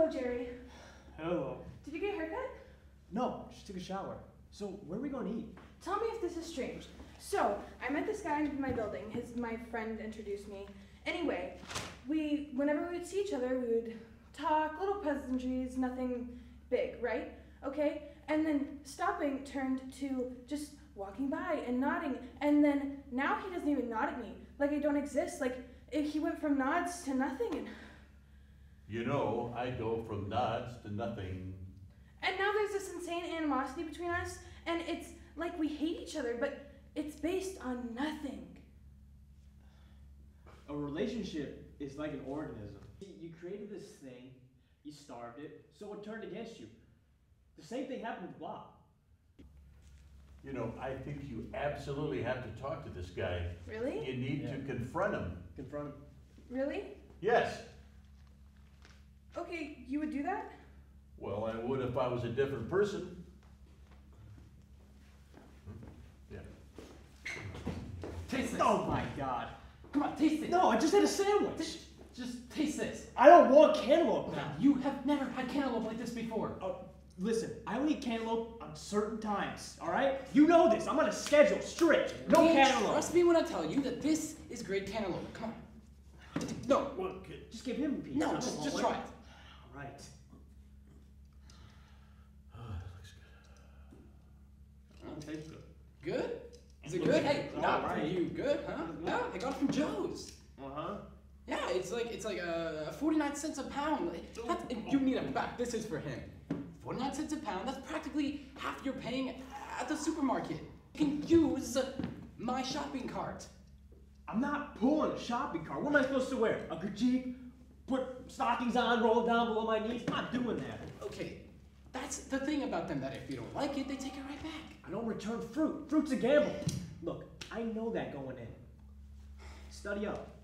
Hello, Jerry. Hello. Did you get a haircut? No, just took a shower. So where are we going to eat? Tell me if this is strange. So, I met this guy in my building. His my friend introduced me. Anyway, we whenever we would see each other, we would talk, little pleasantries, nothing big, right? Okay? And then stopping turned to just walking by and nodding. And then now he doesn't even nod at me. Like I don't exist. Like if he went from nods to nothing and You know, I go from nods to nothing. And now there's this insane animosity between us, and it's like we hate each other, but it's based on nothing. A relationship is like an organism. You created this thing, you starved it, so it turned against you. The same thing happened with Bob. You know, I think you absolutely have to talk to this guy. Really? You need to confront him. Confront him. Really? Yes. Okay, you would do that? Well, I would if I was a different person. Hmm? Yeah. Taste this. Oh my god. Come on, taste it. No, I just had a sandwich. Just, just taste this. I don't want cantaloupe now. You have never had cantaloupe like this before. Oh, listen, I only eat cantaloupe on certain times, alright? You know this. I'm on a schedule, strict. No Hey, cantaloupe. Trust me when I tell you that this is great cantaloupe. Come on. No, Well, just give him a piece. No, just, just one. try it. Alright. Oh, that looks good. Okay. Good? Is it good? Hey, all not right. for you. Good, huh? No, I got it from Joe's. Uh-huh. Yeah, it's like it's like uh, 49 cents a pound. That's, you need a back. This is for him. 49 cents a pound. That's practically half you're paying at the supermarket. You can use my shopping cart. I'm not pulling a shopping cart. What am I supposed to wear? A kerchief? Put stockings on, roll down below my knees? I'm not doing that. Okay, that's the thing about them. That if you don't like it, they take it right back. I don't return fruit. Fruit's a gamble. Look, I know that going in. Study up.